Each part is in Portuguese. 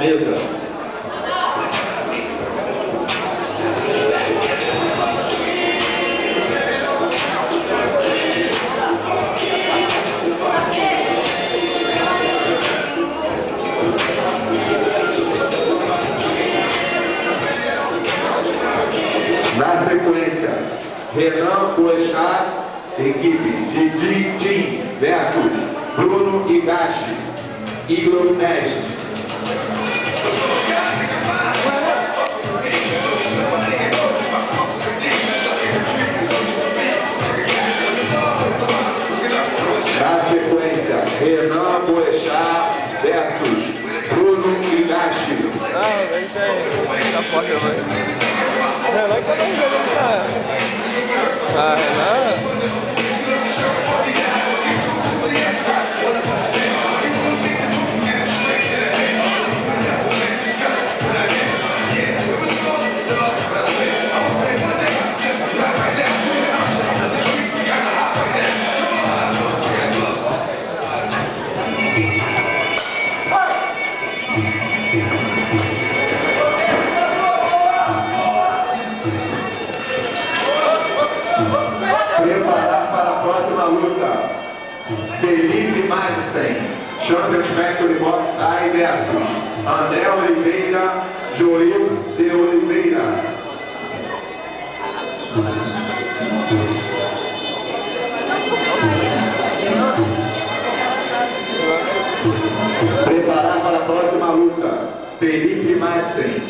mesa. Na sequência, Renan Boechat, equipe de Tim versus Bruno Higashi, Igor Nest. Forte, vai. Renan que tá dando jogo, cara. Ah, Renan. Champions Factory Box Thai versus André Oliveira, Joil de Oliveira. Preparar para a próxima luta. Felipe Madsen,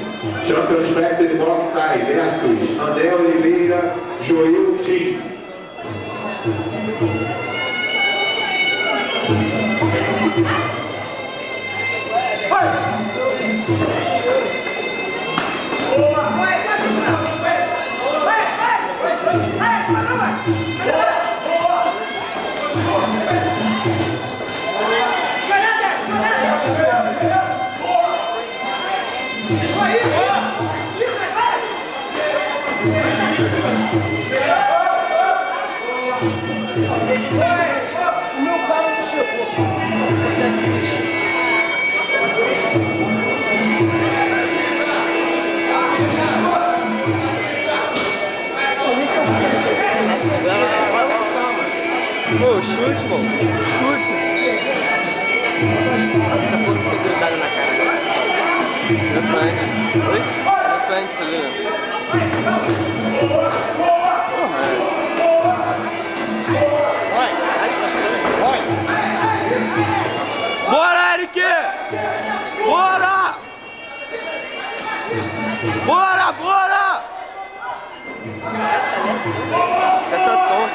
Champions Factory Box Thai versus André Oliveira, Joil Tim. O meu carro não chegou. Pô, chute, pô. Chute. Essa porra fica grudada na cara. Na frente. Oi? Na frente, isso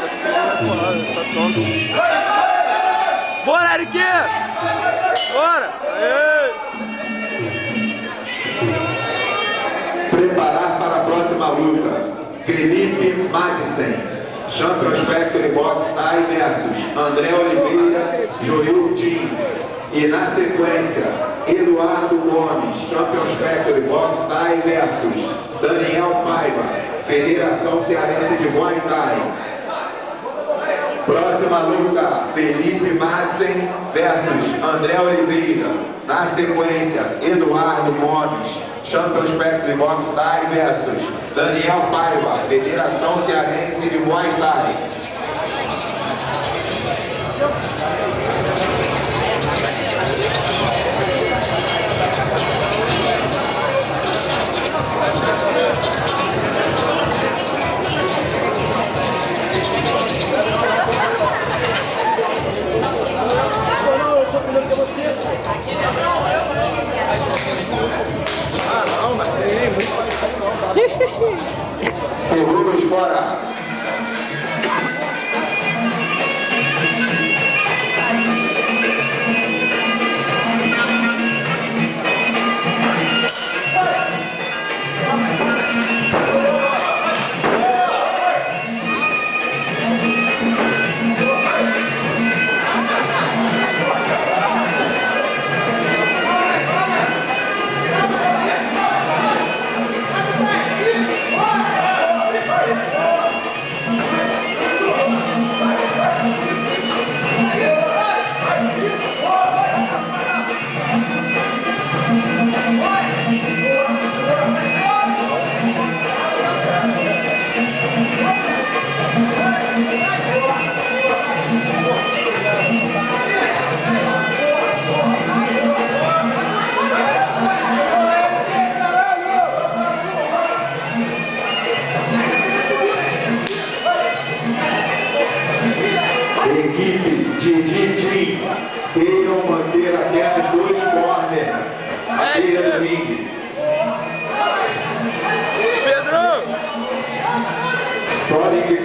tá tonto. Bora, Eric! Bora! Aê! Preparar para a próxima luta. Felipe Madsen, Champions Factory Box Thai versus André Oliveira, Joil Tim. E na sequência, Eduardo Gomes, Champions Factory Box Thai versus Daniel Paiva, Federação Cearense de Muay Thai. Próxima luta, Felipe Madsen versus André Oliveira. Na sequência, Eduardo Gomes, Champions Factory Box Thai versus Daniel Paiva, Federação Cearense de Muay Thai. Segundos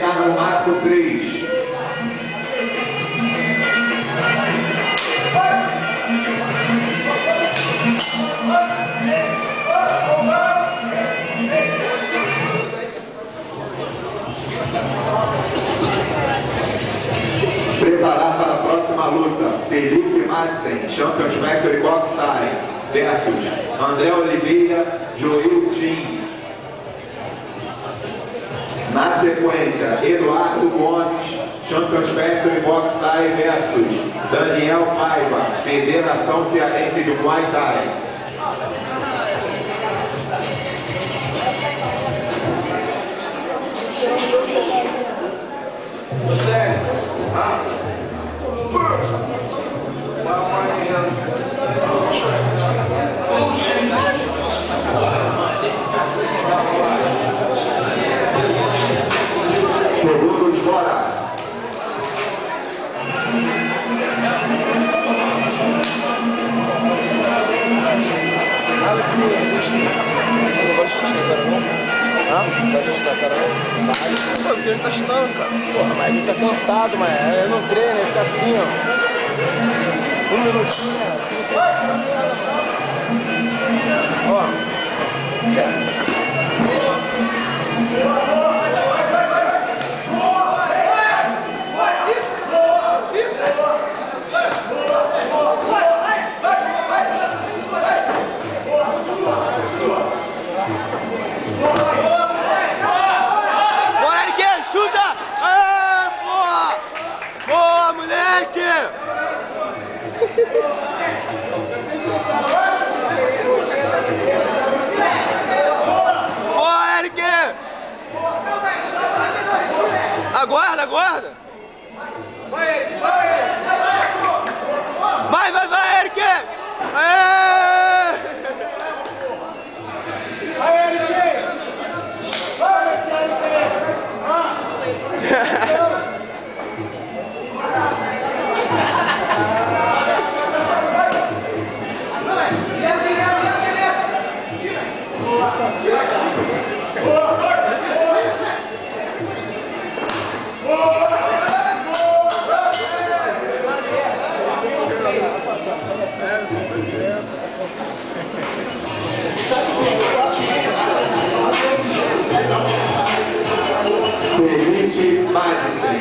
ficar no máximo três. Preparar para a próxima luta. Felipe Madsen, Champions Factory Box Style versus André Oliveira, Joel Tim. Na sequência, Eduardo Gomes, Champions Factory Box Style versus Daniel Paiva, Federação Cearense de Muay Thai. Sério? Ah. First. Não gosto de xixi agora, não. Hã? Não gosta de xixi agora, não? Vai. Pô, porque ele tá chutando, cara. Porra, mas ele tá cansado, mas ele não treina, ele fica assim, ó. Um minutinho, né? Aguarda! Oh!